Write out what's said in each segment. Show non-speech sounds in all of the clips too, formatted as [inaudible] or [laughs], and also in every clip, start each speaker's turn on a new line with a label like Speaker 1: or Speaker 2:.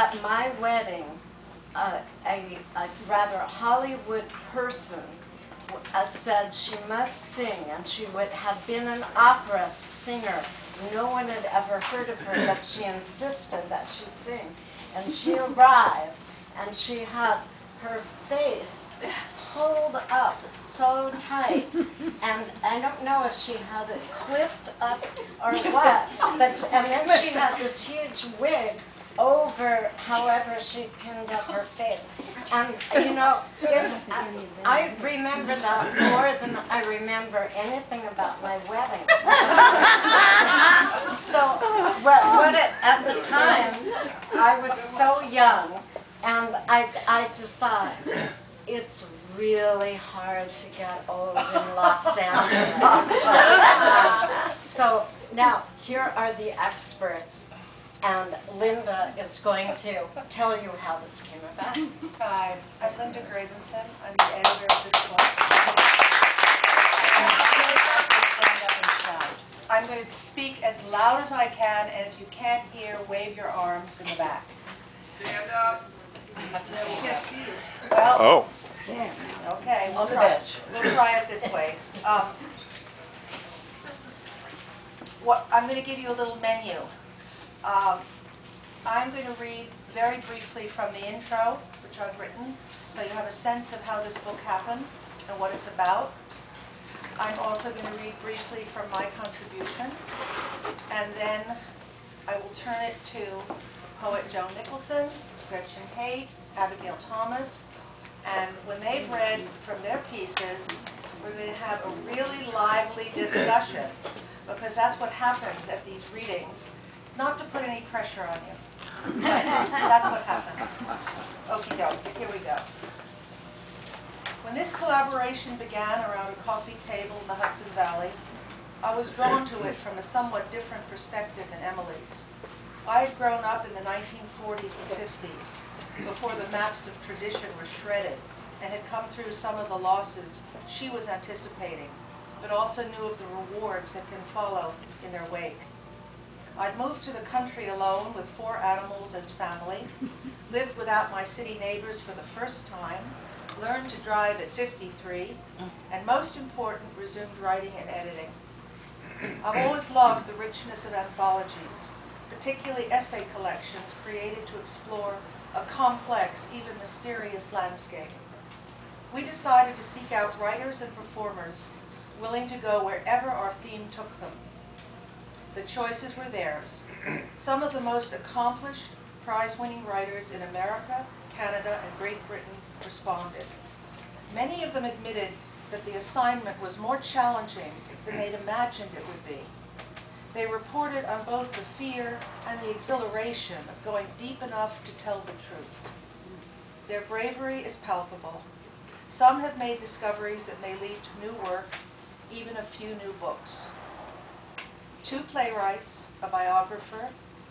Speaker 1: at my wedding, uh, a, a rather Hollywood person uh, said she must sing, and she would have been an opera singer. No one had ever heard of her, but she insisted that she sing. And she [laughs] arrived, and she had her face pulled up so tight, and I don't know if she had it clipped up or [laughs] what, but, and then she had this huge wig over however she pinned up her face. And, you know, I remember that more than I remember anything about my wedding. [laughs] so, what, what it, at the time, I was so young, and I, I just thought, it's really hard to get old in Los Angeles. [laughs] so now, here are the experts, and Linda is going to tell you how this came about.
Speaker 2: Hi, I'm Linda Gravenson. I'm the editor of this book. I'm going to speak as loud as I can, and if you can't hear, wave your arms in the back.
Speaker 3: Stand up.
Speaker 2: No, we can't see you. Well,
Speaker 4: Oh,
Speaker 2: okay, we'll try, we'll try it this way. Um, What, I'm going to give you a little menu. Um, I'm going to read very briefly from the intro, which I've written, so you have a sense of how this book happened and what it's about. I'm also going to read briefly from my contribution, and then I will turn it to poet Joan Nicholson, Gretchen Haight, Abigail Thomas, and when they've read from their pieces, we're going to have a really lively discussion, because that's what happens at these readings. Not to put any pressure on you, but that's what happens. Okey doke, here we go. When this collaboration began around a coffee table in the Hudson Valley, I was drawn to it from a somewhat different perspective than Emily's. I had grown up in the 1940s and 50s, before the maps of tradition were shredded, and had come through some of the losses she was anticipating, but also knew of the rewards that can follow in their wake. I'd moved to the country alone with four animals as family, lived without my city neighbors for the first time, learned to drive at 53, and most important, resumed writing and editing. I've always loved the richness of anthologies, particularly essay collections created to explore a complex, even mysterious landscape. We decided to seek out writers and performers willing to go wherever our theme took them. The choices were theirs. Some of the most accomplished, prize-winning writers in America, Canada, and Great Britain responded. Many of them admitted that the assignment was more challenging than they'd imagined it would be. They reported on both the fear and the exhilaration of going deep enough to tell the truth. Their bravery is palpable. Some have made discoveries that may lead to new work, even a few new books. Two playwrights, a biographer,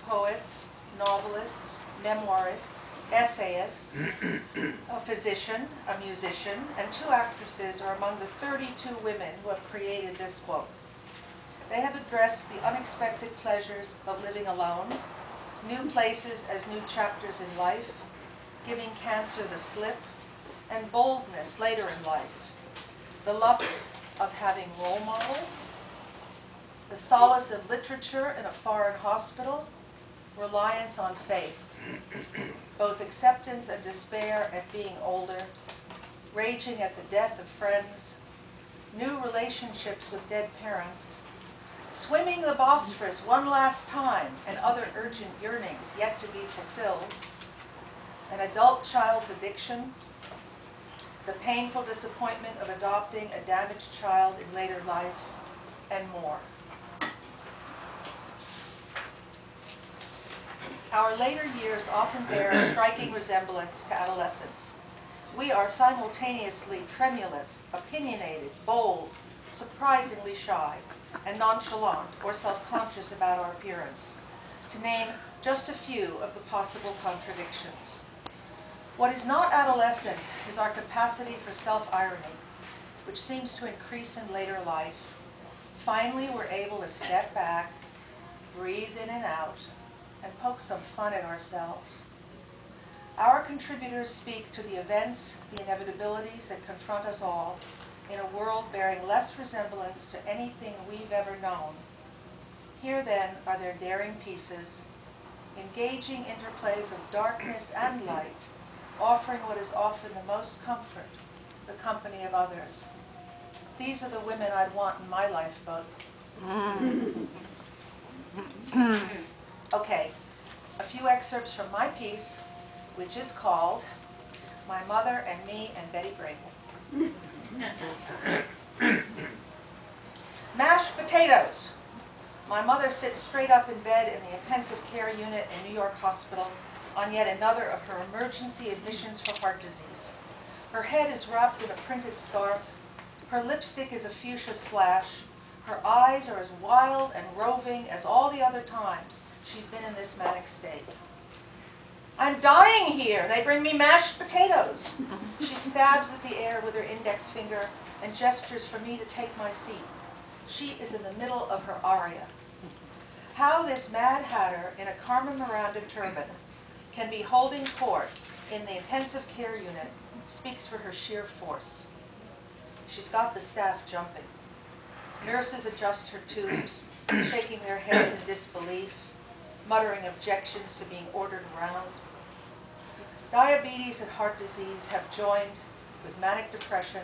Speaker 2: poets, novelists, memoirists, essayists, [clears throat] a physician, a musician, and two actresses are among the 32 women who have created this book. They have addressed the unexpected pleasures of living alone, new places as new chapters in life, giving cancer the slip, and boldness later in life, the luck of having role models, the solace of literature in a foreign hospital, reliance on faith, both acceptance and despair at being older, raging at the death of friends, new relationships with dead parents, swimming the Bosphorus one last time and other urgent yearnings yet to be fulfilled, an adult child's addiction, the painful disappointment of adopting a damaged child in later life, and more. Our later years often bear a [clears throat] striking resemblance to adolescence. We are simultaneously tremulous, opinionated, bold, surprisingly shy, and nonchalant or self-conscious about our appearance, to name just a few of the possible contradictions. What is not adolescent is our capacity for self-irony, which seems to increase in later life. Finally, we're able to step back, breathe in and out, and poke some fun at ourselves. Our contributors speak to the events, the inevitabilities that confront us all in a world bearing less resemblance to anything we've ever known. Here then are their daring pieces, engaging interplays of darkness and light, offering what is often the most comfort, the company of others. These are the women I'd want in my lifeboat. [laughs] Okay, a few excerpts from my piece, which is called My Mother and Me and Betty Grable. [coughs] Mashed potatoes. My mother sits straight up in bed in the intensive care unit in New York Hospital on yet another of her emergency admissions for heart disease. Her head is wrapped in a printed scarf. Her lipstick is a fuchsia slash. Her eyes are as wild and roving as all the other times she's been in this manic state. I'm dying here. They bring me mashed potatoes. She stabs at the air with her index finger and gestures for me to take my seat. She is in the middle of her aria. How this Mad Hatter in a Carmen Miranda turban can be holding court in the intensive care unit speaks for her sheer force. She's got the staff jumping. Nurses adjust her tubes, shaking their heads in disbelief, muttering objections to being ordered around. Diabetes and heart disease have joined with manic depression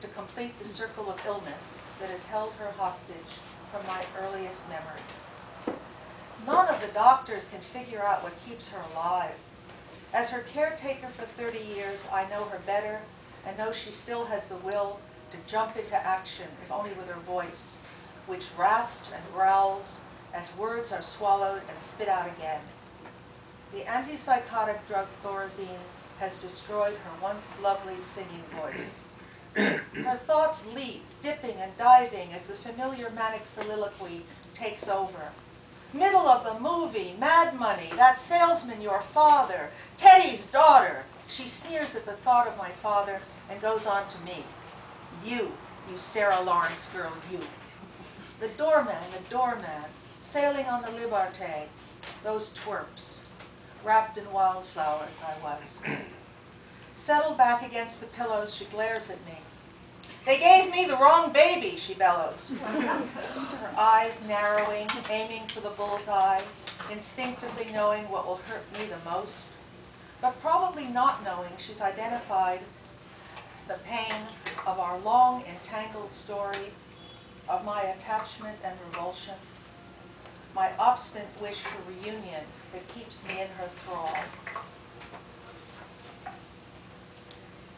Speaker 2: to complete the circle of illness that has held her hostage from my earliest memories. None of the doctors can figure out what keeps her alive. As her caretaker for 30 years, I know her better and know she still has the will to jump into action, if only with her voice, which rasps and growls as words are swallowed and spit out again. The antipsychotic drug Thorazine has destroyed her once lovely singing voice. Her thoughts leap, dipping and diving as the familiar manic soliloquy takes over. Middle of the movie, Mad Money, that salesman your father, Teddy's daughter. She sneers at the thought of my father and goes on to me. You, you Sarah Lawrence girl, you. The doorman, the doorman, sailing on the Liberté, those twerps. Wrapped in wildflowers I was. Settled back against the pillows, she glares at me. They gave me the wrong baby, she bellows. Her eyes narrowing, aiming for the bullseye, instinctively knowing what will hurt me the most. But probably not knowing she's identified the pain of our long entangled story of my attachment and revulsion, my obstinate wish for reunion that keeps me in her thrall.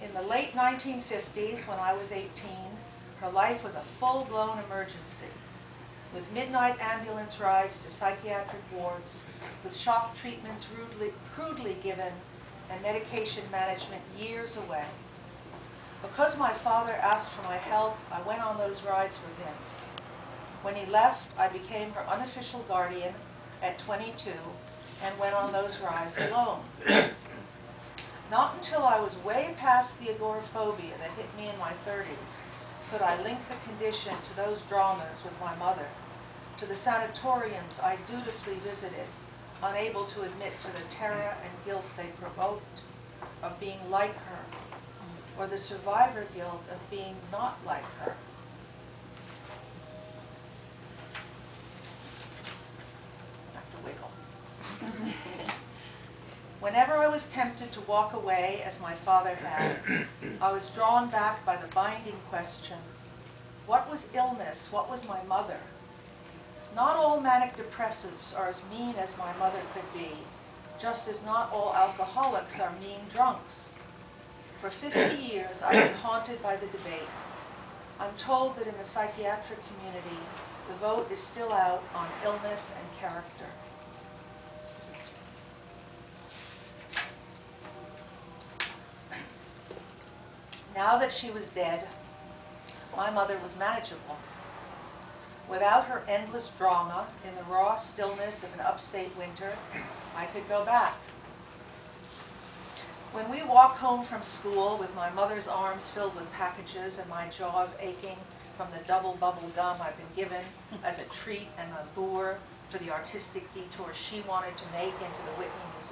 Speaker 2: In the late 1950s, when I was 18, her life was a full-blown emergency, with midnight ambulance rides to psychiatric wards, with shock treatments rudely, crudely given, and medication management years away. Because my father asked for my help, I went on those rides with him. When he left, I became her unofficial guardian at 22 and went on those rides alone. Not until I was way past the agoraphobia that hit me in my 30s could I link the condition to those dramas with my mother, to the sanatoriums I dutifully visited, unable to admit to the terror and guilt they provoked of being like her, or the survivor guilt of being not like her. I have to wiggle. Whenever I was tempted to walk away, as my father had, [coughs] I was drawn back by the binding question, what was illness? What was my mother? Not all manic depressives are as mean as my mother could be, just as not all alcoholics are mean drunks. For 50 [coughs] years, I've been haunted by the debate. I'm told that in the psychiatric community, the vote is still out on illness and character. Now that she was dead, my mother was manageable. Without her endless drama, in the raw stillness of an upstate winter, I could go back. When we walk home from school with my mother's arms filled with packages and my jaws aching from the Dubble Bubble gum I've been given as a treat and a lure for the artistic detour she wanted to make into the Whitney Museum,